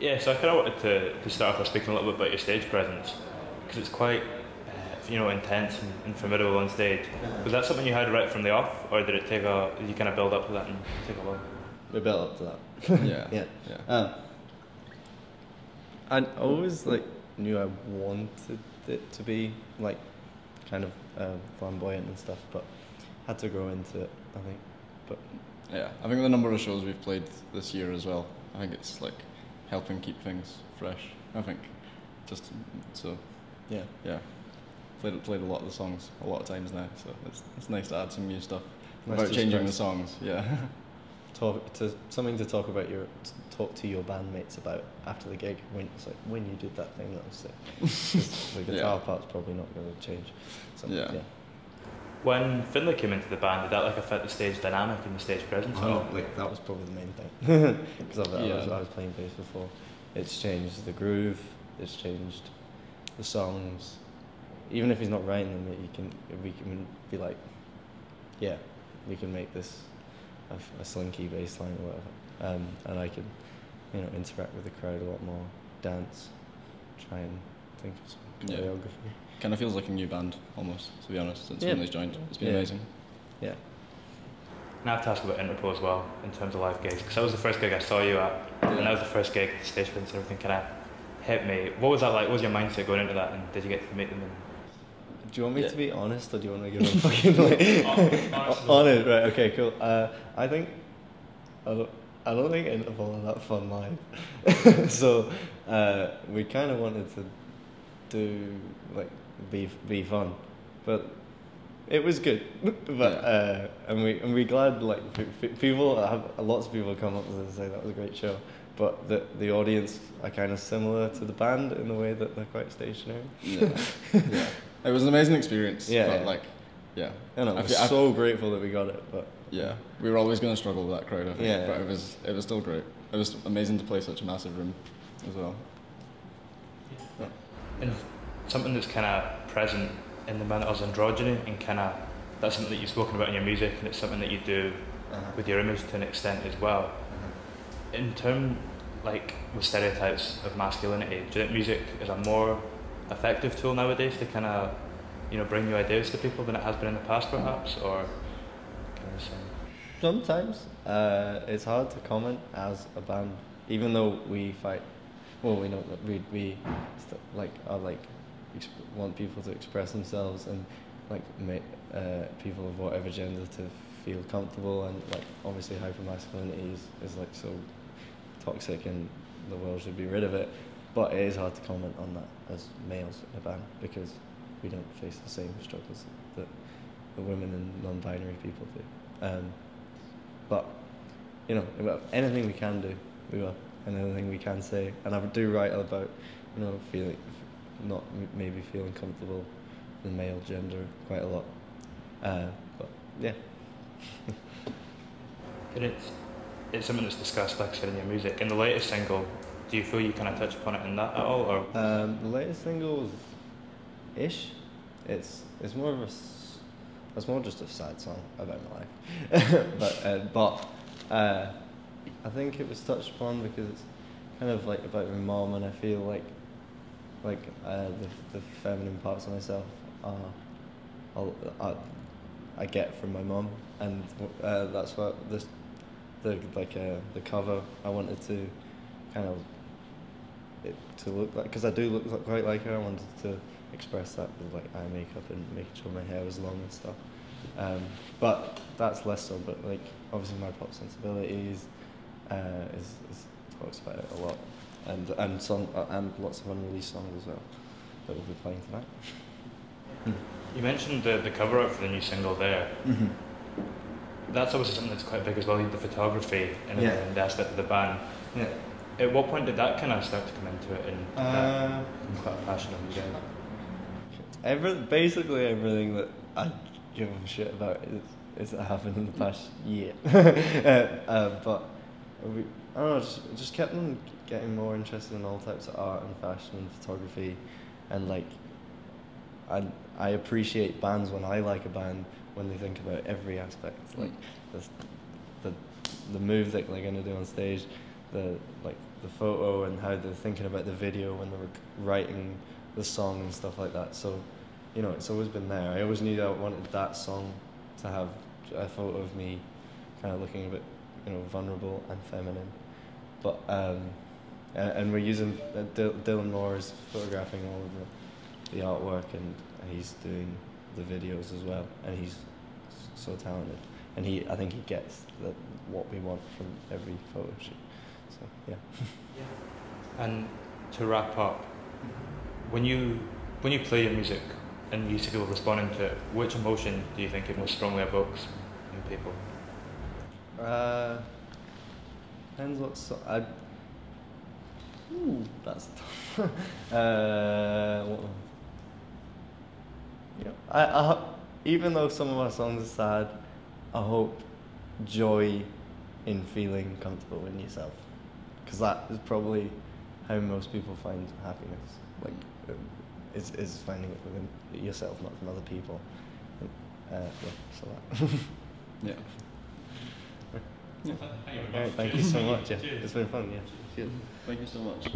Yeah, so I kind of wanted to, to start off by speaking a little bit about your stage presence because it's quite, uh, you know, intense and, and formidable on stage. Was that something you had right from the off, or did it take a? Did you kind of build up to that and take a while? We built up to that. Yeah. yeah. Yeah. Um, I always like knew I wanted it to be like kind of uh, flamboyant and stuff, but had to grow into it. I think. But Yeah, I think the number of shows we've played this year as well. I think it's like helping keep things fresh. I think just so yeah, yeah, played played a lot of the songs a lot of times now. So it's it's nice to add some new stuff Nice to changing the songs. Yeah, talk to something to talk about your t- talk to your bandmates about after the gig when it's like when you did that thing that was sick. the guitar Yeah. part's probably not going to change. So, Yeah. yeah. When Finlay came into the band, did that like affect the stage dynamic and the stage presence? Oh, like that was probably the main thing because I, was- Yeah. I was playing bass before. It's changed the groove. It's changed the songs. Even if he's not writing them, he can. We can be like, yeah, we can make this a slinky bass line or whatever, um, and I can, you know, interact with the crowd a lot more, dance, try and think of some Yeah. choreography. kind of feels like a new band almost. To be honest, since Yeah. when they joined, it's been Yeah. amazing. Yeah. And I have to ask about Interpol as well in terms of live gigs because that was the first gig I saw you at, and that was the first gig the stage presence and everything kind of hit me. What was that like? What was your mindset going into that, and did you get to meet them? And Do you want me Yeah. to be honest, or do you want to give a fucking like Honest. honest? Right. Okay. Cool. Uh, I think I don't. I don't think Interpol are that fun live. so uh, we kind of wanted to do like be be fun, but it was good. but Yeah. uh, and we and we glad like people have lots of people come up and say that was a great show. But the the audience are kind of similar to the band in the way that they're quite stationary. Yeah, yeah. It was an amazing experience. Yeah, but yeah. like, yeah, I know. I We're I- so grateful that we got it, but yeah. We were always going to struggle with that crowd. I think, Yeah. but it was it was still great. It was amazing to play such a massive room as well. And something that's kind of present in the band is androgyny, and kind of that's something that you've spoken about in your music, and it's something that you do uh-huh. with your image to an extent as well. Uh-huh. In terms like with stereotypes of masculinity, do you think music is a more effective tool nowadays to kind of, you know, bring new ideas to people than it has been in the past, mm-hmm. perhaps, or? Kind of saying? Sometimes uh, it's hard to comment as a band, even though we fight. Well, we know we we st- like are like exp- want people to express themselves and like make uh, people of whatever gender to feel comfortable and like obviously hypermasculinity is, is like so toxic and the world should be rid of it. But it is hard to comment on that as males in a band because we don't face the same struggles that the women and non-binary people do. Um, but you know, anything we can do, we will, and anything we can say. And I do write about, you know, feeling not m- maybe feeling comfortable in male gender quite a lot. Uh, but yeah, And it's it's something that's discussed, like I said, in your music. In the latest single, do you feel you kind of touch upon it in that at all, or? um, the latest single is ish. It's it's more of a, it's more just a sad song about my life, but uh, but uh, I think it was touched upon because it's kind of like about my mom, and I feel like like uh, the the feminine parts of myself are, are, are I get from my mom, and uh, that's what this the like uh, the cover I wanted to kind of it to look like because I do look like, quite like her. I wanted to express that with like eye makeup and making sure my hair was long and stuff. Um, but that's less so. But like obviously my pop sensibilities uh, is, is talks about it a lot, and and song uh, and lots of unreleased songs as well that we'll be playing tonight. You mentioned the, the cover art for the new single there. Mm-hmm. That's obviously something that's quite big as well, the photography and, Yeah. and the aspect of the band. Yeah. At what point did that kind of start to come into it and that Uh, quite a passion of you? Every, basically everything that I give a shit about is, is happened in the past year. uh, uh, but we, I don't know, just, just kept on getting more interested in all types of art and fashion and photography, and like, I I appreciate bands when I like a band when they think about every aspect, mm. like the the the move that they're gonna do on stage, the like the photo and how they're thinking about the video when they're writing the song and stuff like that. So, you know, it's always been there. I always knew I wanted that song to have a photo of me, kind of looking a bit, you know, vulnerable and feminine. But um, and, and we're using uh, Dil- Dylan Moore is photographing all of the, the artwork and he's doing the videos as well, and he's so talented. And he, I think he gets the, what we want from every photo shoot. So yeah. And to wrap up, when you when you play your music and you see people responding to it, which emotion do you think it most strongly evokes in people? Uh, depends what so I. Ooh, that's tough. uh, yeah, I, I, even though some of our songs are sad, I hope joy in feeling comfortable in yourself, because that is probably how most people find happiness. Like, um, is is finding it within yourself, not from other people. Uh, yeah, so that. Yeah. All right, thank you so much. Yeah, it's been fun. Yeah. Cheers. Thank you so much.